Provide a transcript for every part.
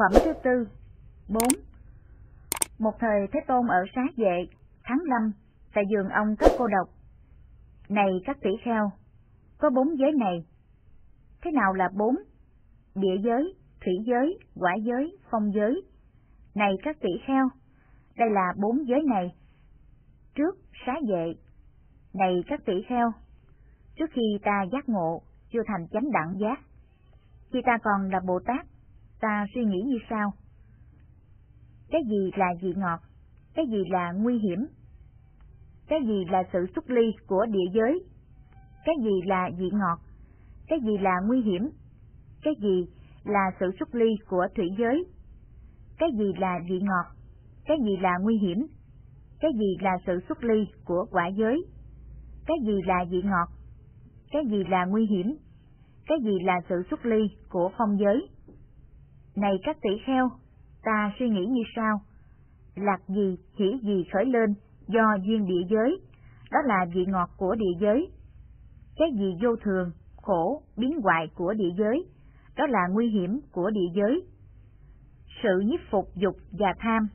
Phẩm thứ tư 4. Một thời Thế Tôn ở xá vệ, tháng năm, tại giường ông các cô độc. Này các tỷ kheo, có bốn giới này. Thế nào là bốn? Địa giới, thủy giới, quả giới, phong giới. Này các tỷ kheo, đây là bốn giới này. Trước, xá vệ. Này các tỷ kheo, trước khi ta giác ngộ, chưa thành chánh đẳng giác. Khi ta còn là Bồ Tát, ta suy nghĩ như sau. Cái gì là vị ngọt? Cái gì là nguy hiểm? Cái gì là sự xuất ly của địa giới? Cái gì là vị ngọt? Cái gì là nguy hiểm? Cái gì là sự xuất ly của thủy giới? Cái gì là vị ngọt? Cái gì là nguy hiểm? Cái gì là sự xuất ly của quả giới? Cái gì là vị ngọt? Cái gì là nguy hiểm? Cái gì là sự xuất ly của phong giới? Này các tỷ kheo, ta suy nghĩ như sau. Lạc gì, hỉ gì khởi lên do duyên địa giới, đó là vị ngọt của địa giới. Cái gì vô thường, khổ, biến hoại của địa giới, đó là nguy hiểm của địa giới. Sự nhiếp phục dục và tham,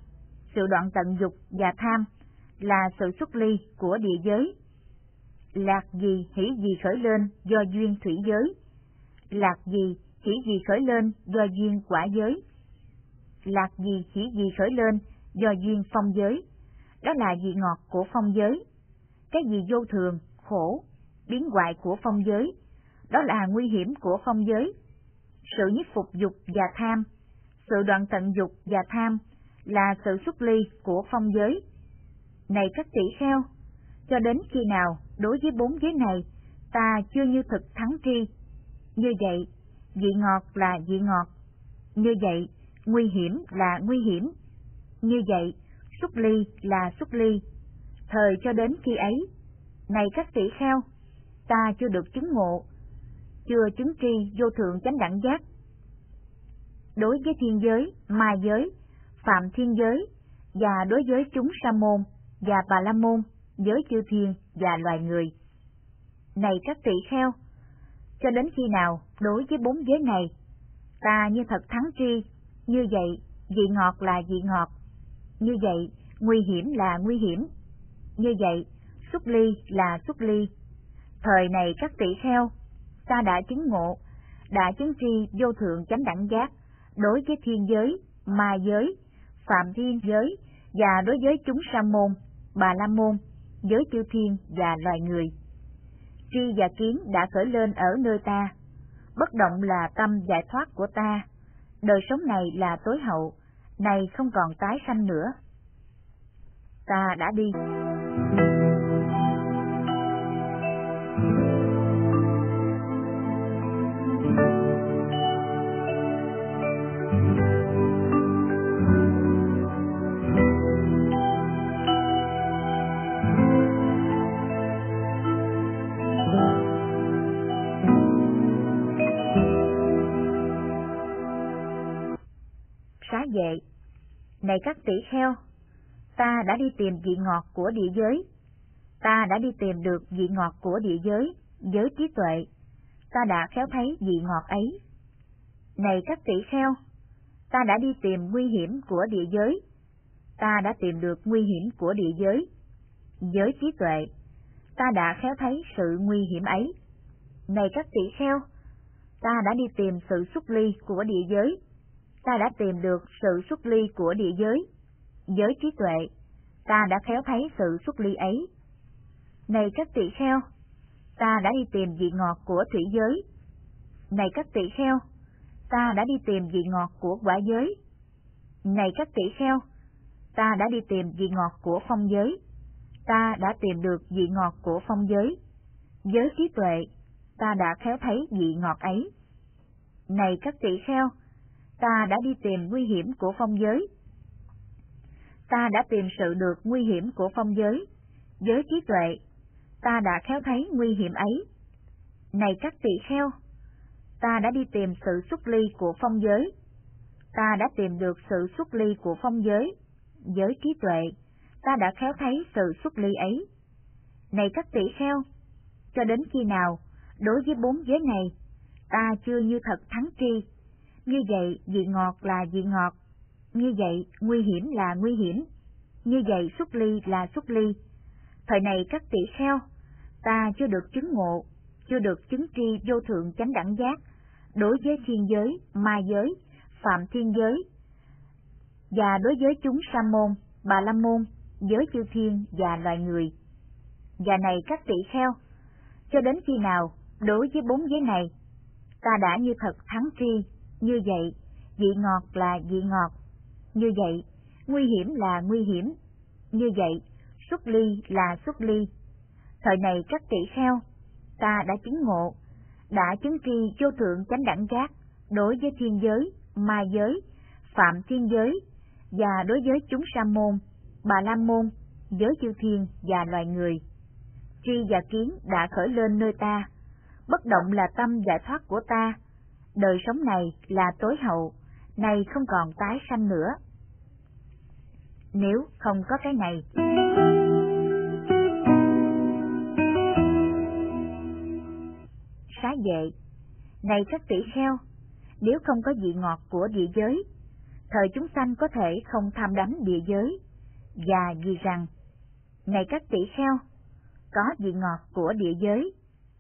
sự đoạn tận dục và tham là sự xuất ly của địa giới. Lạc gì, hỉ gì khởi lên do duyên thủy giới. Lạc gì, chỉ gì khởi lên do duyên quả giới. Lạc gì chỉ gì khởi lên do duyên phong giới. Đó là vị ngọt của phong giới. Cái gì vô thường, khổ, biến hoại của phong giới. Đó là nguy hiểm của phong giới. Sự nhiếp phục dục và tham, sự đoạn tận dục và tham là sự xuất ly của phong giới. Này các tỷ kheo, cho đến khi nào đối với bốn giới này ta chưa như thực thắng tri, như vậy vị ngọt là vị ngọt. Như vậy, nguy hiểm là nguy hiểm. Như vậy, xuất ly là xuất ly. Thời cho đến khi ấy, này các tỷ kheo, ta chưa được chứng ngộ, chưa chứng tri vô thượng chánh đẳng giác. Đối với thiên giới, ma giới, phạm thiên giới, và đối với chúng sa môn và bà la môn, giới chư thiên và loài người. Này các tỷ kheo, cho đến khi nào đối với bốn giới này, ta như thật thắng tri, như vậy vị ngọt là vị ngọt, như vậy nguy hiểm là nguy hiểm, như vậy xuất ly là xuất ly. Thời này các tỷ kheo, ta đã chứng ngộ, đã chứng tri vô thượng chánh đẳng giác đối với thiên giới, ma giới, phạm thiên giới và đối với chúng sa môn, bà la môn, giới chư thiên và loài người tri và kiến đã khởi lên ở nơi ta. Bất động là tâm giải thoát của ta. Đời sống này là tối hậu, này không còn tái sanh nữa. Ta đã đi. Này các tỷ kheo, ta đã đi tìm vị ngọt của địa giới, ta đã đi tìm được vị ngọt của địa giới, giới trí tuệ, ta đã khéo thấy vị ngọt ấy. Này các tỷ kheo, ta đã đi tìm nguy hiểm của địa giới, ta đã tìm được nguy hiểm của địa giới, giới trí tuệ, ta đã khéo thấy sự nguy hiểm ấy. Này các tỷ kheo, ta đã đi tìm sự xuất ly của địa giới, ta đã tìm được sự xuất ly của địa giới, giới trí tuệ, ta đã khéo thấy sự xuất ly ấy. Này các tỷ kheo, ta đã đi tìm vị ngọt của thủy giới. Này các tỷ kheo, ta đã đi tìm vị ngọt của quả giới. Này các tỷ kheo, ta đã đi tìm vị ngọt của phong giới. Ta đã tìm được vị ngọt của phong giới. Giới trí tuệ, ta đã khéo thấy vị ngọt ấy. Này các tỷ kheo, ta đã đi tìm nguy hiểm của phong giới. Ta đã tìm sự được nguy hiểm của phong giới, giới trí tuệ, ta đã khéo thấy nguy hiểm ấy. Này các tỷ kheo, ta đã đi tìm sự xuất ly của phong giới, ta đã tìm được sự xuất ly của phong giới, giới trí tuệ, ta đã khéo thấy sự xuất ly ấy. Này các tỷ kheo, cho đến khi nào, đối với bốn giới này, ta chưa như thật thắng tri, như vậy vị ngọt là vị ngọt, như vậy nguy hiểm là nguy hiểm, như vậy xuất ly là xuất ly. Thời này các tỷ kheo, ta chưa được chứng ngộ, chưa được chứng tri vô thượng chánh đẳng giác, đối với thiên giới, ma giới, phạm thiên giới, và đối với chúng sa môn, bà la môn, giới chư thiên và loài người. Và này các tỷ kheo, cho đến khi nào đối với bốn giới này, ta đã như thật thắng tri, như vậy, vị ngọt là vị ngọt, như vậy, nguy hiểm là nguy hiểm, như vậy, xuất ly là xuất ly. Thời này các tỷ kheo, ta đã chứng ngộ, đã chứng tri vô thượng chánh đẳng giác đối với thiên giới, ma giới, phạm thiên giới và đối với chúng sa môn, bà la môn, giới chư thiên và loài người. Tri và kiến đã khởi lên nơi ta, bất động là tâm giải thoát của ta, đời sống này là tối hậu, này không còn tái sanh nữa. Nếu không có cái này, xá vệ, này các tỷ kheo, nếu không có vị ngọt của địa giới, thời chúng sanh có thể không tham đắm địa giới, và vì rằng, này các tỷ kheo, có vị ngọt của địa giới,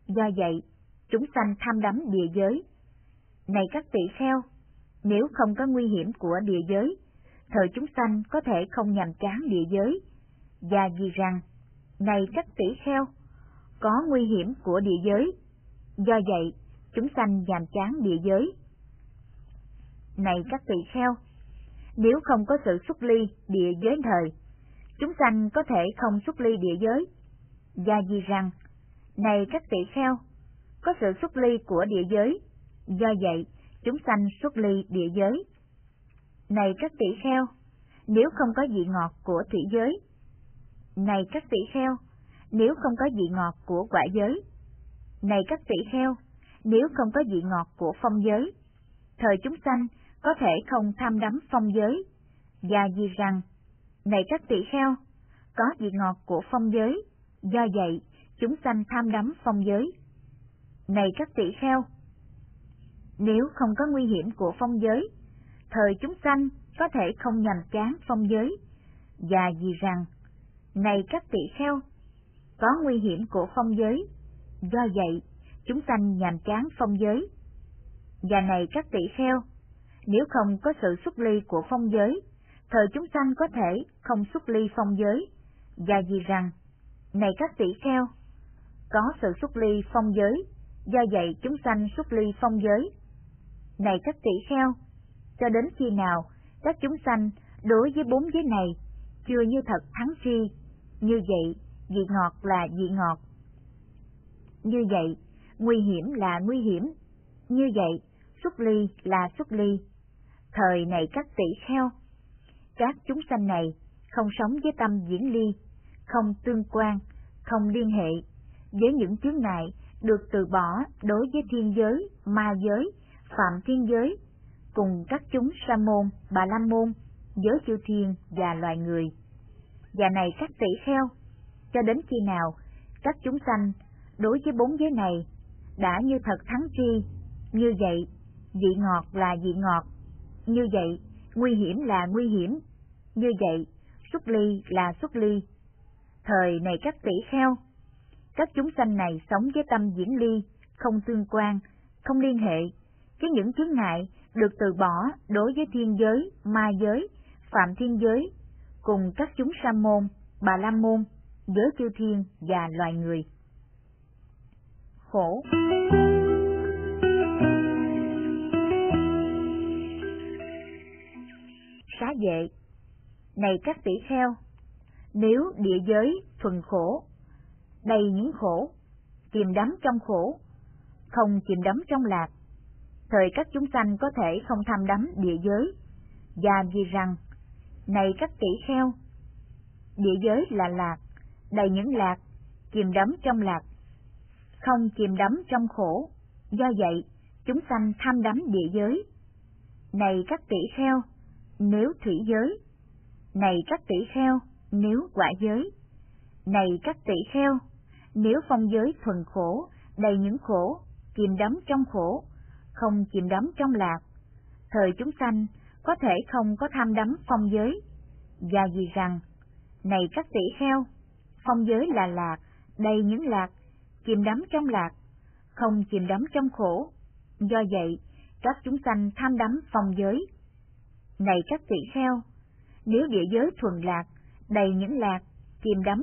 do vậy chúng sanh tham đắm địa giới. Này các tỷ kheo, nếu không có nguy hiểm của địa giới, thời chúng sanh có thể không nhằm chán địa giới, và vì rằng, này các tỷ kheo, có nguy hiểm của địa giới, do vậy chúng sanh nhàm chán địa giới. Này các tỷ kheo, nếu không có sự xuất ly địa giới thời, chúng sanh có thể không xuất ly địa giới, và vì rằng, này các tỷ kheo, có sự xuất ly của địa giới, do vậy chúng sanh xuất ly địa giới. Này các tỷ kheo, nếu không có vị ngọt của thủy giới. Này các tỷ kheo, nếu không có vị ngọt của quả giới. Này các tỷ kheo, nếu không có vị ngọt của phong giới. Thời chúng sanh có thể không tham đắm phong giới, và vì rằng, này các tỷ kheo, có vị ngọt của phong giới, do vậy chúng sanh tham đắm phong giới. Này các tỷ kheo, nếu không có nguy hiểm của phong giới, thời chúng sanh có thể không nhằm chán phong giới, và vì rằng, này các tỷ kheo, có nguy hiểm của phong giới, do vậy chúng sanh nhàm chán phong giới. Và này các tỷ kheo, nếu không có sự xuất ly của phong giới, thời chúng sanh có thể không xuất ly phong giới, và vì rằng, này các tỷ kheo, có sự xuất ly phong giới, do vậy chúng sanh xuất ly phong giới. Này các tỷ kheo, cho đến khi nào các chúng sanh đối với bốn giới này chưa như thật thắng tri, như vậy vị ngọt là vị ngọt. Như vậy, nguy hiểm là nguy hiểm, như vậy xuất ly là xuất ly. Thời này các tỷ kheo, các chúng sanh này không sống với tâm diễn ly, không tương quan, không liên hệ, với những chướng ngại được từ bỏ đối với thiên giới, ma giới, phạm thiên giới, cùng các chúng sa môn, bà la môn, giới chư thiên và loài người. Và này các tỷ kheo, cho đến khi nào các chúng sanh đối với bốn giới này đã như thật thắng tri, như vậy vị ngọt là vị ngọt, như vậy nguy hiểm là nguy hiểm, như vậy xuất ly là xuất ly. Thời này các tỷ kheo, các chúng sanh này sống với tâm diễn ly, không tương quan, không liên hệ, với những chướng ngại được từ bỏ đối với thiên giới, ma giới, phạm thiên giới, cùng các chúng sa môn, bà la môn, giới chư thiên và loài người. Khổ Xá vệ Này các tỷ kheo, nếu địa giới thuần khổ, đầy những khổ, chìm đắm trong khổ, không chìm đắm trong lạc, thời các chúng sanh có thể không tham đắm địa giới, và vì rằng, này các tỷ kheo, địa giới là lạc, đầy những lạc, chìm đắm trong lạc, không chìm đắm trong khổ, do vậy chúng sanh tham đắm địa giới. Này các tỷ kheo, nếu thủy giới, này các tỷ kheo, nếu quả giới, này các tỷ kheo, nếu phong giới thuần khổ, đầy những khổ, chìm đắm trong khổ, không chìm đắm trong lạc, thời chúng sanh có thể không có tham đắm phong giới, và vì rằng, này các tỷ kheo, phong giới là lạc, đầy những lạc, chìm đắm trong lạc, không chìm đắm trong khổ. Do vậy, các chúng sanh tham đắm phong giới. Này các tỷ kheo, nếu địa giới thuần lạc, đầy những lạc, chìm đắm